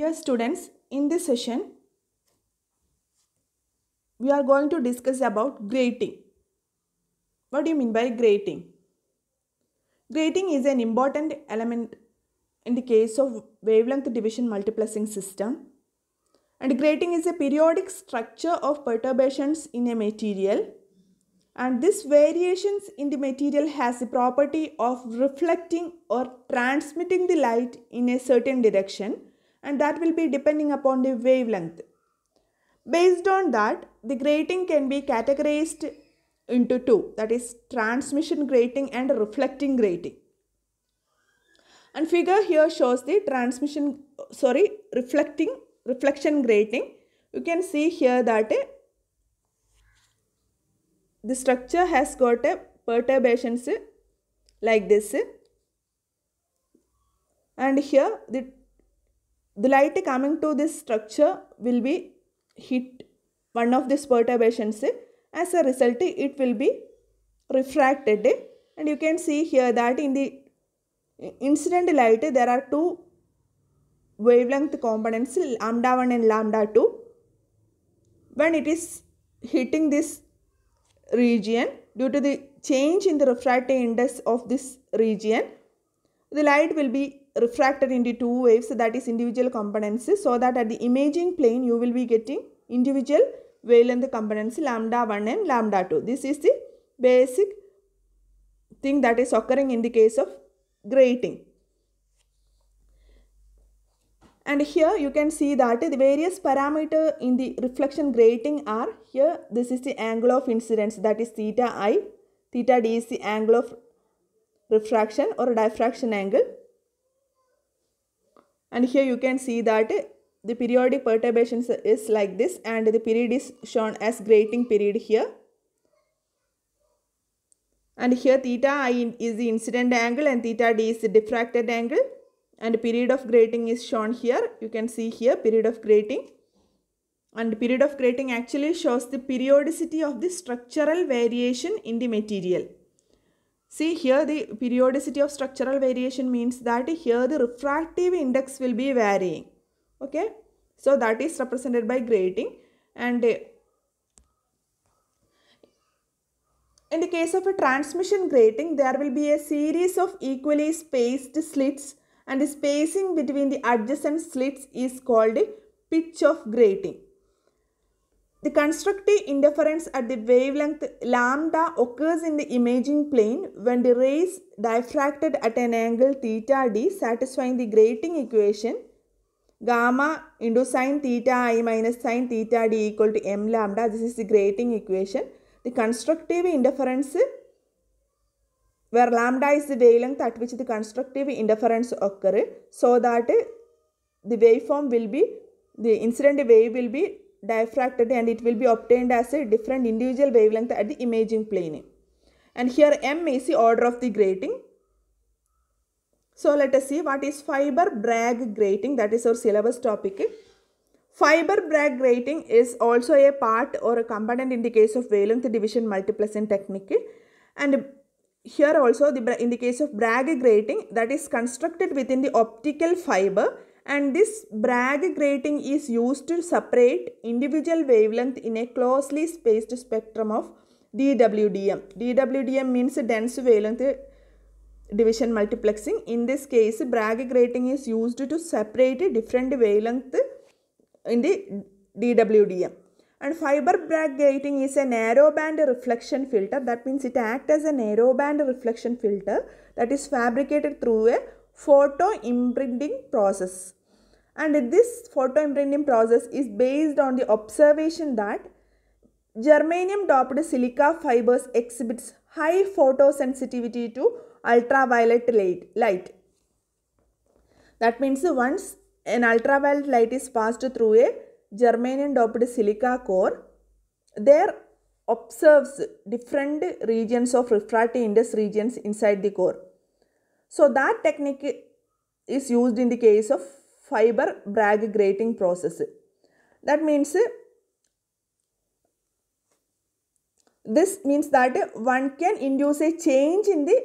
Dear students, in this session, we are going to discuss about grating. What do you mean by grating? Grating is an important element in the case of wavelength division multiplexing system. And grating is a periodic structure of perturbations in a material. And this variations in the material has the property of reflecting or transmitting the light in a certain direction and that will be depending upon the wavelength. Based on that, the grating can be categorized into two that is transmission grating and reflecting grating. And figure here shows the transmission sorry reflecting reflection grating. You can see here that uh, the structure has got a perturbations uh, like this and here the the light coming to this structure will be hit one of these perturbations as a result it will be refracted. And you can see here that in the incident light there are two wavelength components lambda 1 and lambda 2 when it is hitting this region due to the change in the refractive index of this region the light will be refracted into two waves that is individual components so that at the imaging plane you will be getting individual wavelength components lambda 1 and lambda 2 this is the basic thing that is occurring in the case of grating. And here you can see that the various parameter in the reflection grating are here. This is the angle of incidence that is theta i theta d is the angle of refraction or diffraction angle and here you can see that the periodic perturbations is like this and the period is shown as grating period here. And here theta i is the incident angle and theta d is the diffracted angle. And period of grating is shown here. You can see here period of grating. And period of grating actually shows the periodicity of the structural variation in the material See here the periodicity of structural variation means that here the refractive index will be varying. Okay. So that is represented by grating and uh, in the case of a transmission grating there will be a series of equally spaced slits and the spacing between the adjacent slits is called pitch of grating. The constructive interference at the wavelength lambda occurs in the imaging plane when the rays diffracted at an angle theta d satisfying the grating equation gamma into sine theta i minus sine theta d equal to m lambda. This is the grating equation. The constructive interference where lambda is the wavelength at which the constructive interference occur so that the waveform will be the incident wave will be diffracted and it will be obtained as a different individual wavelength at the imaging plane. And here m is the order of the grating. So let us see what is fiber Bragg grating that is our syllabus topic. Fiber Bragg grating is also a part or a component in the case of wavelength division multiplexing technique and here also the in the case of Bragg grating that is constructed within the optical fiber and this Bragg grating is used to separate individual wavelength in a closely spaced spectrum of DWDM. DWDM means dense wavelength division multiplexing. In this case, Bragg grating is used to separate different wavelength in the DWDM. And fiber Bragg grating is a narrow band reflection filter. That means it acts as a narrow band reflection filter that is fabricated through a photo imprinting process and this photoimprinting process is based on the observation that germanium doped silica fibers exhibits high photosensitivity to ultraviolet light that means once an ultraviolet light is passed through a germanium doped silica core there observes different regions of refractive index regions inside the core. So that technique is used in the case of fiber Bragg grating process. That means this means that one can induce a change in the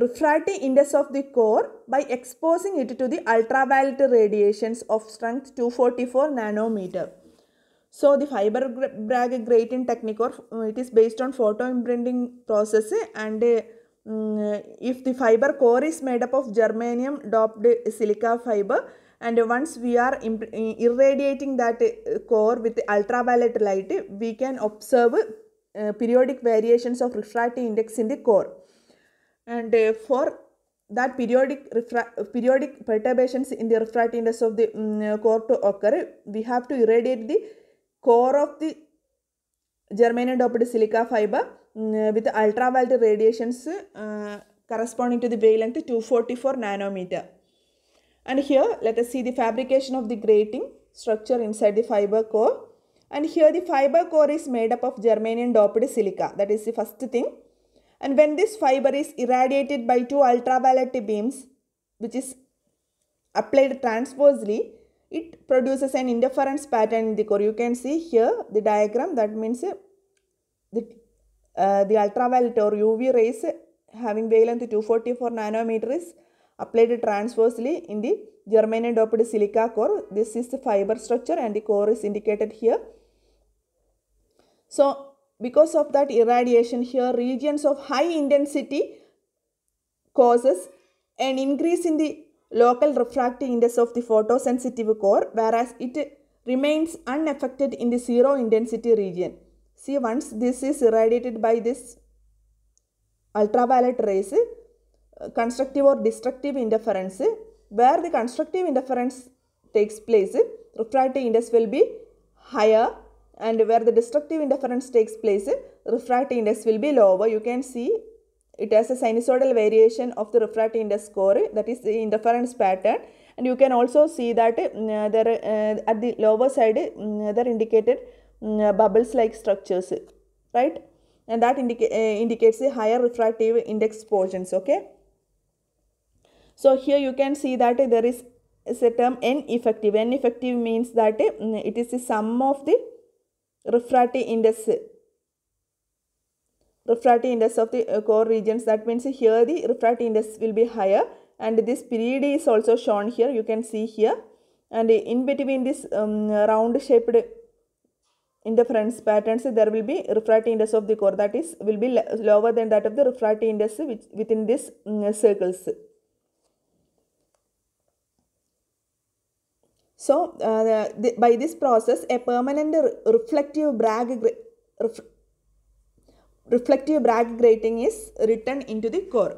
refractive index of the core by exposing it to the ultraviolet radiations of strength 244 nanometer. So the fiber Bragg grating technique or uh, it is based on photo imprinting process and uh, if the fiber core is made up of germanium doped silica fiber and once we are irradiating that uh, core with ultraviolet light we can observe uh, periodic variations of refractive index in the core. And uh, for that periodic periodic perturbations in the refractive index of the mm, core to occur we have to irradiate the core of the germanium doped silica fiber mm, with ultraviolet radiations uh, corresponding to the wavelength 244 nanometer and here let us see the fabrication of the grating structure inside the fiber core. And here the fiber core is made up of germanium doped silica. That is the first thing. And when this fiber is irradiated by two ultraviolet beams which is applied transversely it produces an interference pattern in the core. You can see here the diagram. That means uh, the, uh, the ultraviolet or uv rays having wavelength 244 nanometer is applied transversely in the germanium doped silica core this is the fiber structure and the core is indicated here so because of that irradiation here regions of high intensity causes an increase in the local refractive index of the photosensitive core whereas it remains unaffected in the zero intensity region. See once this is irradiated by this ultraviolet rays constructive or destructive interference where the constructive interference takes place refractive index will be higher and where the destructive interference takes place refractive index will be lower. You can see it has a sinusoidal variation of the refractive index score that is the interference pattern. And you can also see that uh, there uh, at the lower side uh, there indicated uh, bubbles like structures right? And that indica- uh, indicates the higher refractive index portions okay so here you can see that there is is a term n effective. N effective means that mm, it is the sum of the refractive index refractive index of the uh, core regions. That means here the refractive index will be higher and this period is also shown here. You can see here. And in between this um, round shaped interference patterns there will be refractive index of the core. That is will be lower than that of the refractive index which within this mm, circles so uh, the, the, by this process a permanent re- reflective Bragg ref- reflective Bragg grating is written into the core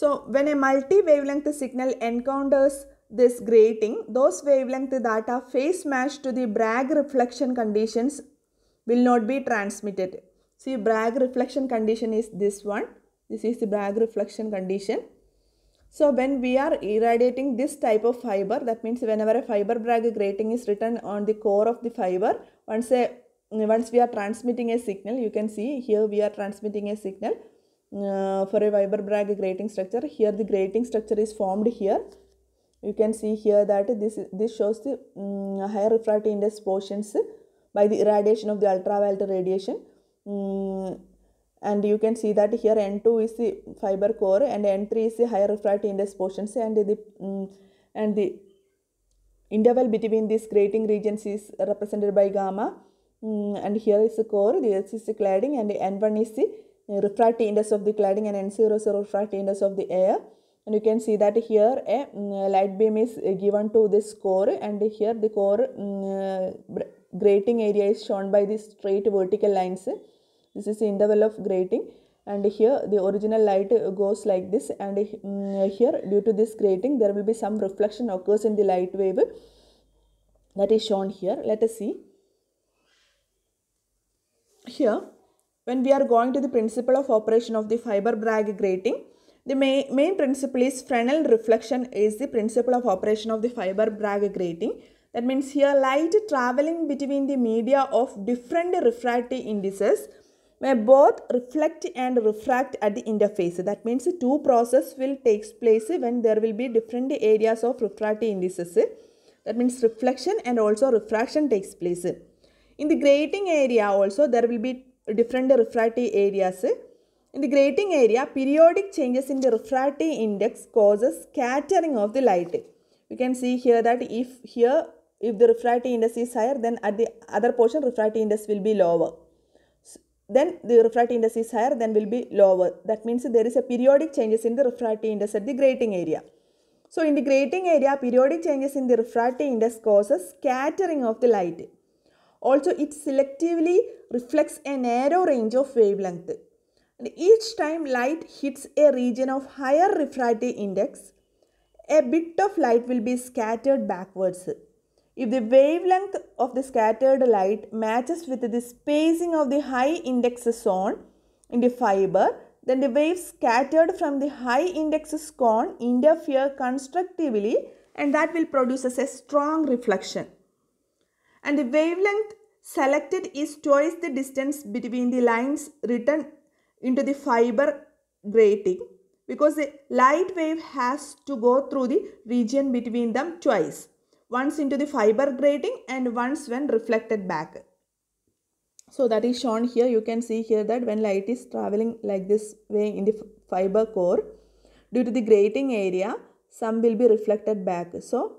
so when a multi-wavelength signal encounters this grating, those wavelengths that are phase matched to the Bragg reflection conditions will not be transmitted. See Bragg reflection condition is this one. This is the Bragg reflection condition. So when we are irradiating this type of fiber, that means whenever a fiber Bragg grating is written on the core of the fiber, once a once we are transmitting a signal, you can see here we are transmitting a signal uh, for a fiber Bragg grating structure. Here the grating structure is formed here. You can see here that this this shows the um, higher refractive index portions by the irradiation of the ultraviolet radiation. Um, and you can see that here N2 is the fiber core and N3 is the higher refractive index portions. And the um, and the interval between these grating regions is represented by gamma. Um, and here is the core this is the cladding and N1 is the refractive index of the cladding and N0 is the refractive index of the air. And you can see that here a um, light beam is given to this core. And here the core um, grating area is shown by these straight vertical lines this is the interval of grating. And here the original light goes like this. And um, here due to this grating there will be some reflection occurs in the light wave that is shown here. Let us see. Here when we are going to the principle of operation of the fiber Bragg grating the main, main principle is Fresnel reflection is the principle of operation of the fiber Bragg grating. That means here light traveling between the media of different refractive indices may both reflect and refract at the interface. That means two process will take place when there will be different areas of refractive indices. That means reflection and also refraction takes place. In the grating area also there will be different refractive areas In the grating area, periodic changes in the refractive index causes scattering of the light. You can see here that if here if the refractive index is higher then at the other portion refractive index will be lower. Then the refractive index is higher then will be lower. That means there is a periodic changes in the refractive index at the grating area. So in the grating area periodic changes in the refractive index causes scattering of the light. Also it selectively reflects a narrow range of wavelength. And each time light hits a region of higher refractive index, a bit of light will be scattered backwards. If the wavelength of the scattered light matches with the spacing of the high index zone in the fiber, then the waves scattered from the high index cone interfere constructively and that will produce a strong reflection. And the wavelength selected is twice the distance between the lines written into the fiber grating because the light wave has to go through the region between them twice once into the fiber grating and once when reflected back. So that is shown here. You can see here that when light is traveling like this way in the fiber core due to the grating area some will be reflected back. So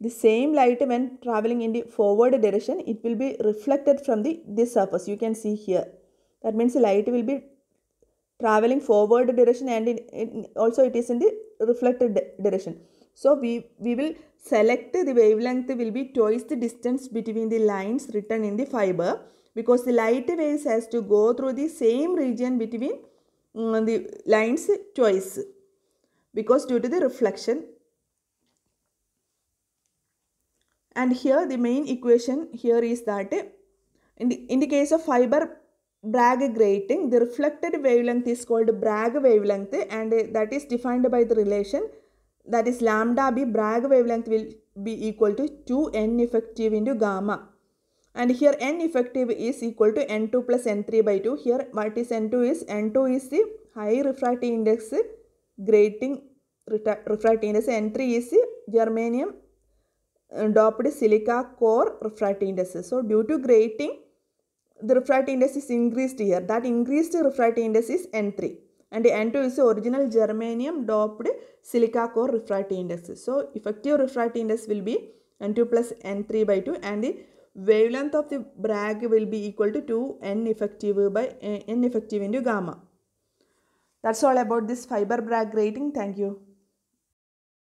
the same light when traveling in the forward direction it will be reflected from the this surface. You can see here. That means light will be traveling forward direction and in, in, also it is in the reflected direction. So we we will select the wavelength will be twice the distance between the lines written in the fiber because the light waves has to go through the same region between um, the lines twice because due to the reflection. And here the main equation here is that in the, in the case of fiber Bragg grating, the reflected wavelength is called Bragg wavelength and that is defined by the relation that is lambda b Bragg wavelength will be equal to 2n effective into gamma. And here n effective is equal to n2 plus n3 by 2. Here what is n2 is n2 is the high refractive index grating refractive index n3 is germanium uh, doped silica core refractive index. So due to grating the refractive index is increased here. That increased refractive index is N3 and N2 is the original germanium doped silica core refractive index. So effective refractive index will be N2 plus N3 by 2 and the wavelength of the Bragg will be equal to 2 N effective by eh, N effective into gamma. That's all about this fiber Bragg grating. Thank you.